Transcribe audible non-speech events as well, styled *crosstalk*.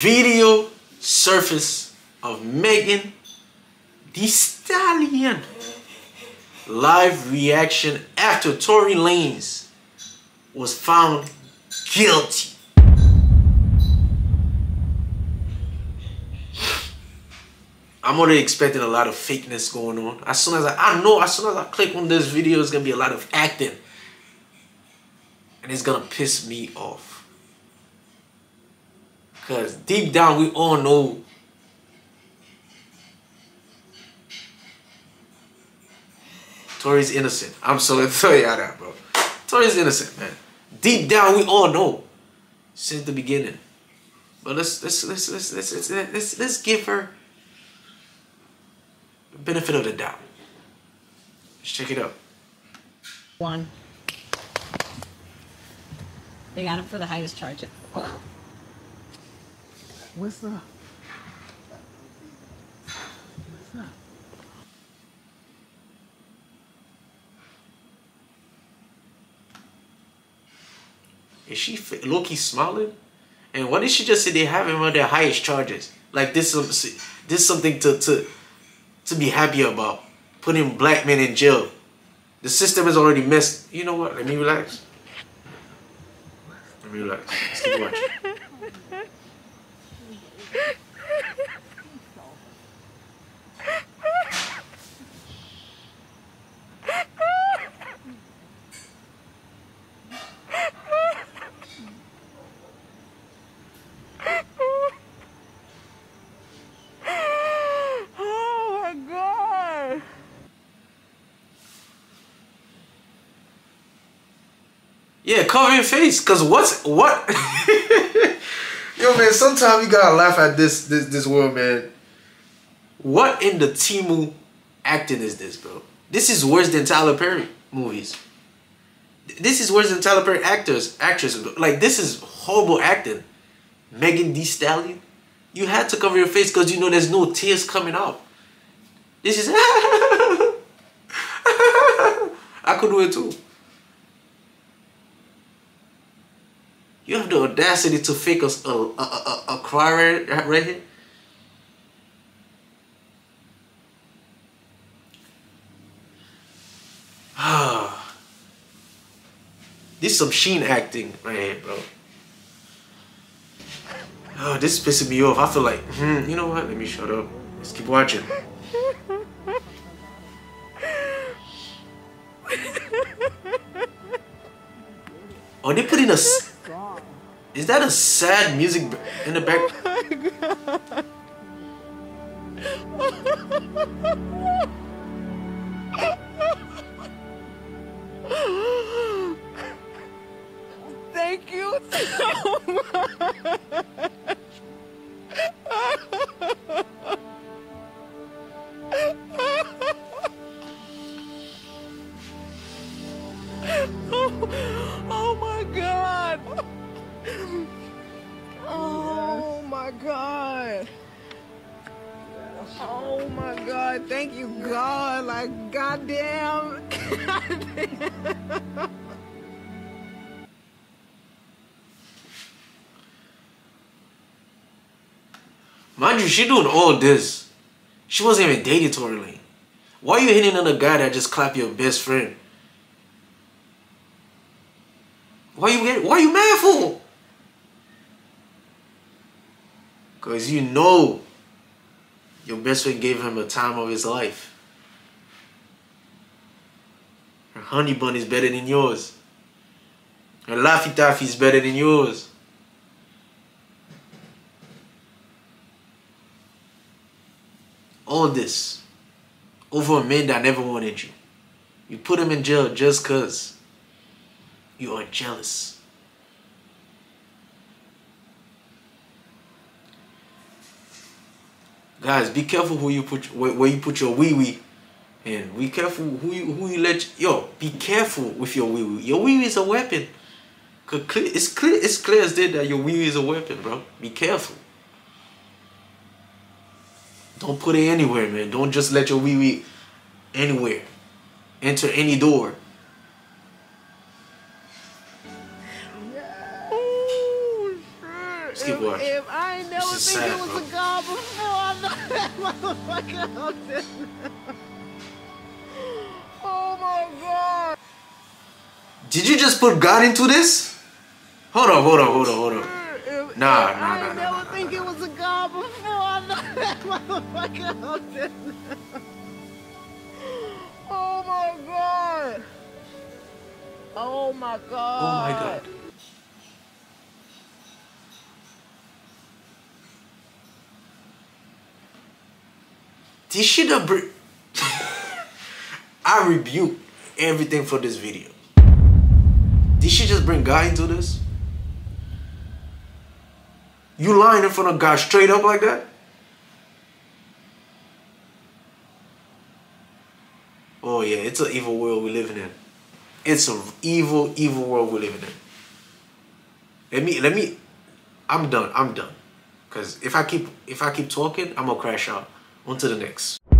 Video surface of Megan Thee Stallion live reaction after Tory Lanez was found guilty. I'm already expecting a lot of fakeness going on. As soon as I, I know, as soon as I click on this video, it's gonna be a lot of acting. And it's gonna piss me off. Cause deep down we all know Tory's innocent. I'm so let's tell y'all that, bro. Tory's innocent, man. Deep down we all know since the beginning. But let's let's let's let's let's let's, let's, let's give her the benefit of the doubt. Let's check it out. One. They got him for the highest charge. What's up? What's up? Is she Loki smiling? And what did she just say? They have him on their highest charges. Like this, is- this is something to to to be happy about. Putting black men in jail. The system is already messed. You know what? Let me relax. Let me relax. Let's keep watching. Oh my god! Yeah, cover your face. Cause what's what? *laughs* Yo, man. Sometimes you gotta laugh at this this this world, man. What in the Temu acting is this, bro? This is worse than Tyler Perry movies. This is worse than Tyler Perry actors, actresses. bro. Like this is horrible acting. Megan Thee Stallion, you had to cover your face because you know there's no tears coming out. This is. *laughs* I could do it too. You have the audacity to fake us a, a, a, a, cry right, right here. *sighs* this is some Shein acting right here, bro. Oh, this is pissing me off. I feel like, hmm, you know what? Let me shut up. Let's keep watching. *laughs* Oh, they put in a. Is that a sad music in the back? *laughs* Oh Thank *laughs* god. Oh my god. Thank you, God. Like, goddamn. *laughs* Goddamn. Mind you, she doing all this. She wasn't even dating Tory Lane. Why are you hitting on a guy that just clapped your best friend? Why you why you mad for? Cause you know your best friend gave him a time of his life. Her honey bun is better than yours. Her Laffy Taffy is better than yours. All this over a man that never wanted you. You put him in jail just cause you are jealous. Guys, be careful who you put where, where you put your wee wee, and be careful who you who you let. Yo, be careful with your wee wee. Your wee wee is a weapon. It's clear. It's clear as day that your wee wee is a weapon, bro. Be careful. Don't put it anywhere, man. Don't just let your wee wee anywhere. Enter any door. Keep if. If I never think sad, it was bro. a god before, I know that motherfucker out there. Oh my god. Did you just put God into this? Hold on, hold on, hold on, hold on. If, Nah, if nah, I nah, nah, never nah, think nah, it was a god before, I know *laughs* that motherfucker out *laughs* there. Oh my god. Oh my god. Oh my god. This a br- *laughs* I rebuke everything for this video. Did she just bring God into this? You lying in front of God straight up like that? Oh yeah, it's an evil world we're living in. It's an evil, evil world we're living in. Let me, let me. I'm done. I'm done. Cause if I keep, if I keep talking, I'm gonna crash out. On to the next.